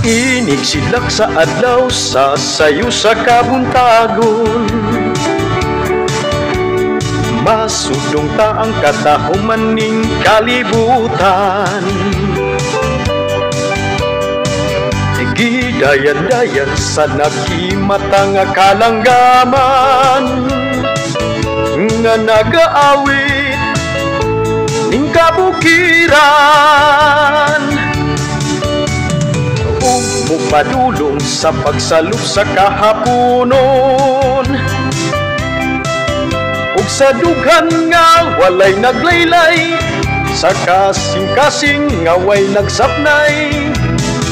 Inig silak sa adlaw sa sayo sa kabuntagon. Masudong ta ang katahuman ning kalibutan. Gidayan-dayan sa nakimata nga kalanggaman Nga nagaawit ning kabukiran. Ug mupadulong sa pagsalup sa kahaponon ug sa dughan nga walay naglaylay sa kasing-kasing nga way nagsapnay.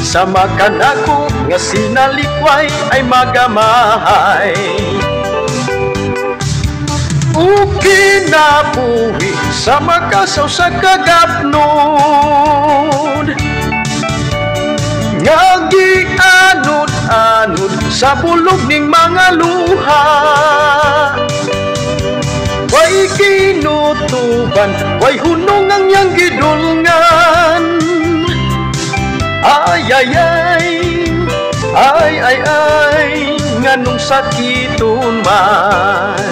Sa makanako nga sinalikway ay magamahay. Ug kinabuhi sa makasaw sa kagapnod nga gianod-anod sa bulog ning mga luha. Way kinutuban, way hunong ang yang gidulngan. Ay ay ay, ay ay ay, nganong sakiton man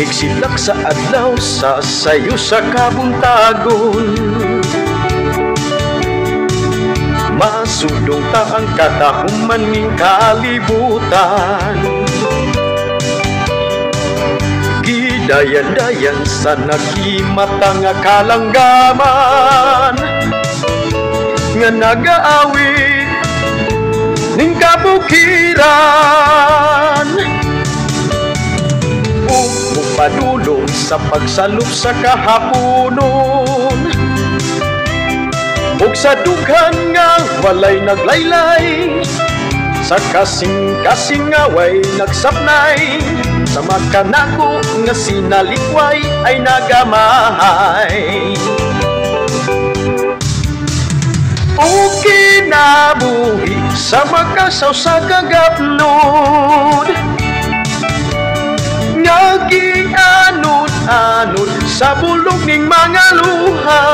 Inig silak sa adlaw sa sayo sa kabuntagon. Masudong ta ang katahuman ning kalibutan. Gidayan-dayan sa nakimata nga kalanggaman. Nga nagaawit ning kabukiran ug mupadulong sa pagsalup sa kahaponon ug sa dughan nga walay naglaylay sa kasing-kasing nga way nagsapnay. Sa makanako nga sinalikway ay nagamahay. O kinabuhi sa makasaw sa kagapnod nga gianod-anod sa bulog ning mga luha.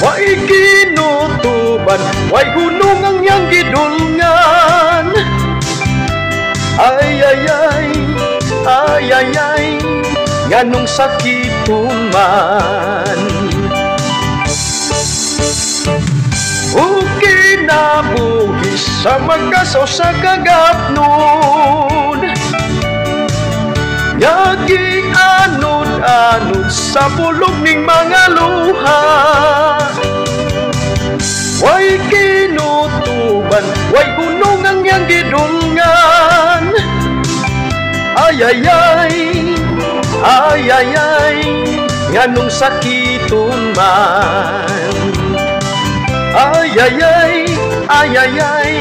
Way kinutuban, way hunong ang yang gidulngan. Ay ay ay, ay ay ay, nganong sakiton man O kinabuhi sa magkasaw sa kagapnod Nga gianod-anod sa bulog ning mga luha. Way kinutuban, way hunong ang yang gidulngan Ay ay ay, ay ay ay, nganong sakiton man. Ay ay ay, ay ay ay,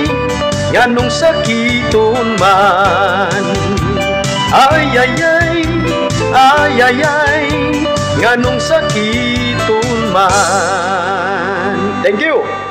nganong sakiton man. Ay ay ay, ay ay ay, nganong sakiton man Thank you!